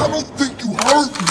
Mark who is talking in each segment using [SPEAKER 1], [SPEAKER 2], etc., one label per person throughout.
[SPEAKER 1] I don't think you heard me.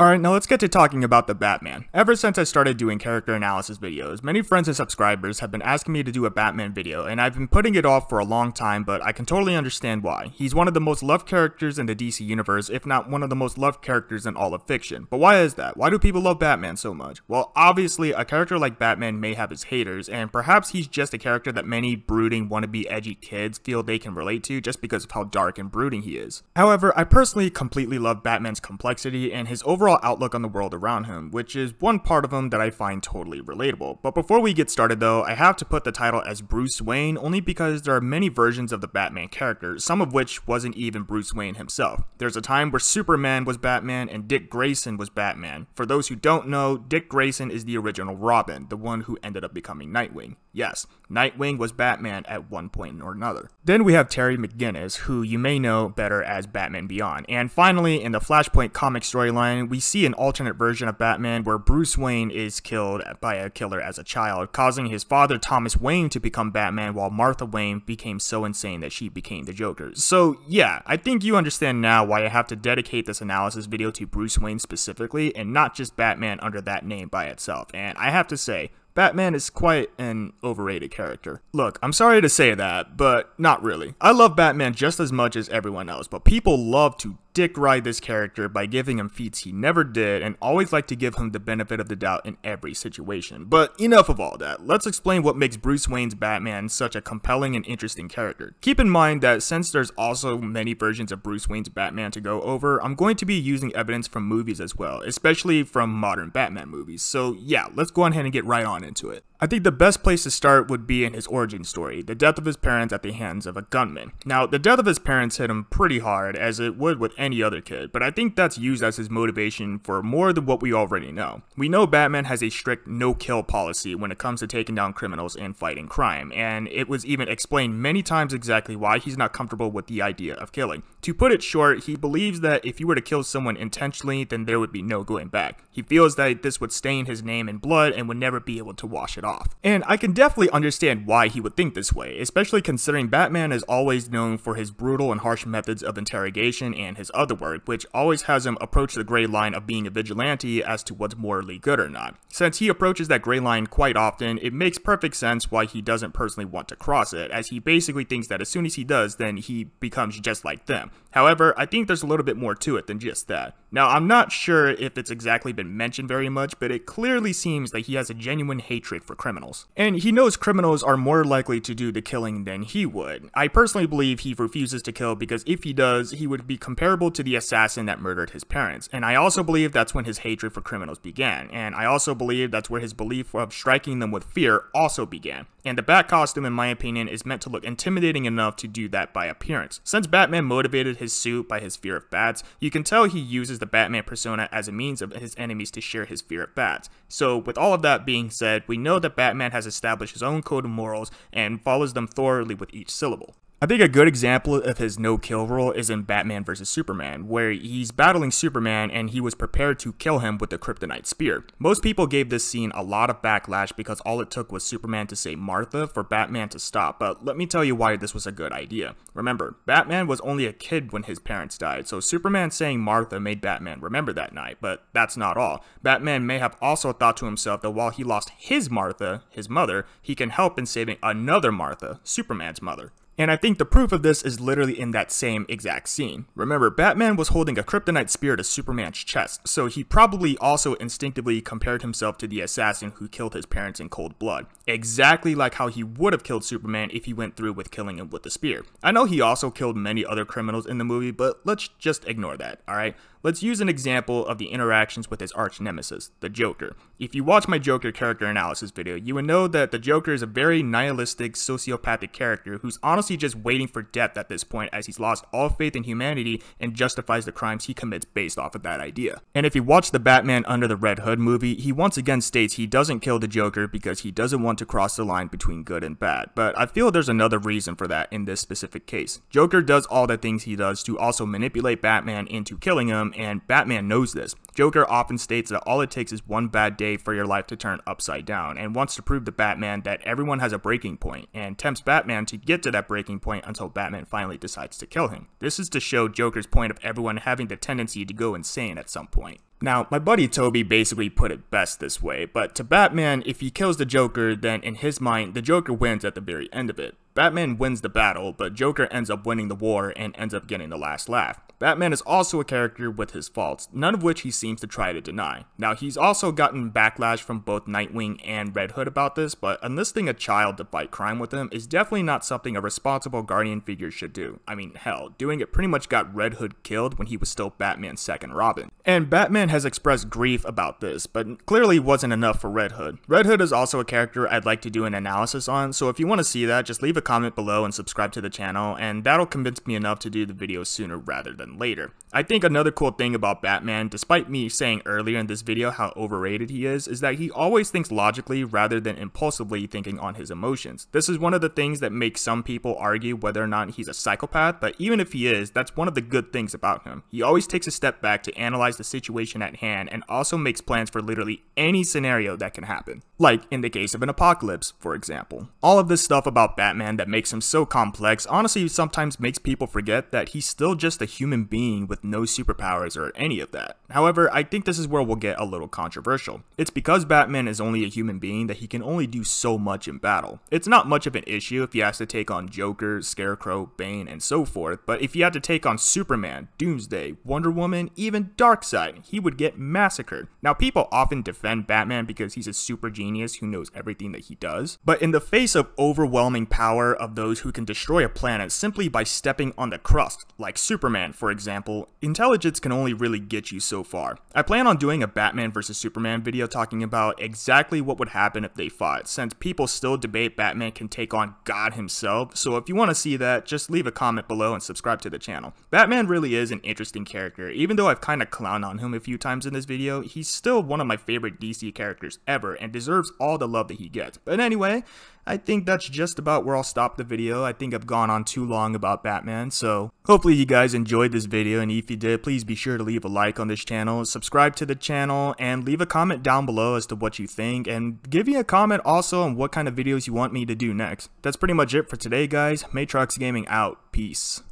[SPEAKER 2] Alright, now let's get to talking about the Batman. Ever since I started doing character analysis videos, many friends and subscribers have been asking me to do a Batman video, and I've been putting it off for a long time, but I can totally understand why. He's one of the most loved characters in the DC universe, if not one of the most loved characters in all of fiction. But why is that? Why do people love Batman so much? Well, obviously, a character like Batman may have his haters, and perhaps he's just a character that many brooding, wannabe edgy kids feel they can relate to just because of how dark and brooding he is. However, I personally completely love Batman's complexity and his overall outlook on the world around him, which is one part of him that I find totally relatable. But before we get started though, I have to put the title as Bruce Wayne only because there are many versions of the Batman character, some of which wasn't even Bruce Wayne himself. There's a time where Superman was Batman and Dick Grayson was Batman. For those who don't know, Dick Grayson is the original Robin, the one who ended up becoming Nightwing. Yes, Nightwing was Batman at one point or another. Then we have Terry McGinnis, who you may know better as Batman Beyond. And finally, in the Flashpoint comic storyline, we see an alternate version of Batman where Bruce Wayne is killed by a killer as a child, causing his father Thomas Wayne to become Batman while Martha Wayne became so insane that she became the Joker. So yeah, I think you understand now why I have to dedicate this analysis video to Bruce Wayne specifically and not just Batman under that name by itself. And I have to say, Batman is quite an overrated character. Look, I'm sorry to say that, but not really. I love Batman just as much as everyone else, but people love to dick ride this character by giving him feats he never did and always like to give him the benefit of the doubt in every situation. But enough of all that. Let's explain what makes Bruce Wayne's Batman such a compelling and interesting character. Keep in mind that since there's also many versions of Bruce Wayne's Batman to go over, I'm going to be using evidence from movies as well, especially from modern Batman movies. So yeah, let's go ahead and get right on into it. I think the best place to start would be in his origin story, the death of his parents at the hands of a gunman. Now, the death of his parents hit him pretty hard, as it would with any other kid, but I think that's used as his motivation for more than what we already know. We know Batman has a strict no-kill policy when it comes to taking down criminals and fighting crime, and it was even explained many times exactly why he's not comfortable with the idea of killing. To put it short, he believes that if you were to kill someone intentionally, then there would be no going back. He feels that this would stain his name in blood and would never be able to wash it off. And I can definitely understand why he would think this way, especially considering Batman is always known for his brutal and harsh methods of interrogation and his other work, which always has him approach the gray line of being a vigilante as to what's morally good or not. Since he approaches that gray line quite often, it makes perfect sense why he doesn't personally want to cross it, as he basically thinks that as soon as he does, then he becomes just like them. However, I think there's a little bit more to it than just that. Now, I'm not sure if it's exactly been mentioned very much, but it clearly seems that he has a genuine hatred for criminals. And he knows criminals are more likely to do the killing than he would. I personally believe he refuses to kill because if he does, he would be comparable to the assassin that murdered his parents. And I also believe that's when his hatred for criminals began. And I also believe that's where his belief of striking them with fear also began. And the bat costume, in my opinion, is meant to look intimidating enough to do that by appearance. Since Batman motivated his suit by his fear of bats, you can tell he uses the Batman persona as a means of his enemies to share his fear of bats. So, with all of that being said, we know that Batman has established his own code of morals and follows them thoroughly with each syllable. I think a good example of his no-kill rule is in Batman vs. Superman, where he's battling Superman and he was prepared to kill him with the kryptonite spear. Most people gave this scene a lot of backlash because all it took was Superman to say Martha for Batman to stop, but let me tell you why this was a good idea. Remember, Batman was only a kid when his parents died, so Superman saying Martha made Batman remember that night, but that's not all. Batman may have also thought to himself that while he lost his Martha, his mother, he can help in saving another Martha, Superman's mother. And I think the proof of this is literally in that same exact scene. Remember, Batman was holding a kryptonite spear to Superman's chest, so he probably also instinctively compared himself to the assassin who killed his parents in cold blood. Exactly like how he would have killed Superman if he went through with killing him with the spear. I know he also killed many other criminals in the movie, but let's just ignore that, alright? Let's use an example of the interactions with his arch nemesis, the Joker. If you watch my Joker character analysis video, you would know that the Joker is a very nihilistic, sociopathic character who's honestly just waiting for death at this point as he's lost all faith in humanity and justifies the crimes he commits based off of that idea. And if you watch the Batman Under the Red Hood movie, he once again states he doesn't kill the Joker because he doesn't want to cross the line between good and bad. But I feel there's another reason for that in this specific case. Joker does all the things he does to also manipulate Batman into killing him Um, and Batman knows this. Joker often states that all it takes is one bad day for your life to turn upside down, and wants to prove to Batman that everyone has a breaking point, and tempts Batman to get to that breaking point until Batman finally decides to kill him. This is to show Joker's point of everyone having the tendency to go insane at some point. Now, my buddy Toby basically put it best this way, but to Batman, if he kills the Joker, then in his mind, the Joker wins at the very end of it. Batman wins the battle, but Joker ends up winning the war and ends up getting the last laugh. Batman is also a character with his faults, none of which he seems to try to deny. Now, he's also gotten backlash from both Nightwing and Red Hood about this, but enlisting a child to fight crime with him is definitely not something a responsible Guardian figure should do. I mean, hell, doing it pretty much got Red Hood killed when he was still Batman's second Robin. And Batman has expressed grief about this, but clearly wasn't enough for Red Hood. Red Hood is also a character I'd like to do an analysis on, so if you want to see that, just leave a comment below and subscribe to the channel, and that'll convince me enough to do the video sooner rather than later. I think another cool thing about Batman, despite me saying earlier in this video how overrated he is, is that he always thinks logically rather than impulsively thinking on his emotions. This is one of the things that makes some people argue whether or not he's a psychopath, but even if he is, that's one of the good things about him. He always takes a step back to analyze the situation at hand and also makes plans for literally any scenario that can happen. Like in the case of an apocalypse, for example. All of this stuff about Batman that makes him so complex honestly sometimes makes people forget that he's still just a human being with no superpowers or any of that. However, I think this is where we'll get a little controversial. It's because Batman is only a human being that he can only do so much in battle. It's not much of an issue if he has to take on Joker, Scarecrow, Bane, and so forth, but if he had to take on Superman, Doomsday, Wonder Woman, even Darkseid, he would get massacred. Now, people often defend Batman because he's a super genius who knows everything that he does, but in the face of overwhelming power of those who can destroy a planet simply by stepping on the crust, like Superman, for example, intelligence can only really get you so far. I plan on doing a Batman vs Superman video talking about exactly what would happen if they fought, since people still debate Batman can take on God himself, so if you want to see that, just leave a comment below and subscribe to the channel. Batman really is an interesting character, even though I've kinda clowned on him a few times in this video, he's still one of my favorite DC characters ever and deserves all the love that he gets. But anyway, I think that's just about where I'll stop the video. I think I've gone on too long about Batman, so hopefully you guys enjoyed this video, and if you did, please be sure to leave a like on this channel, subscribe to the channel, and leave a comment down below as to what you think, and give me a comment also on what kind of videos you want me to do next. That's pretty much it for today, guys. Meitrox Gaming out. Peace.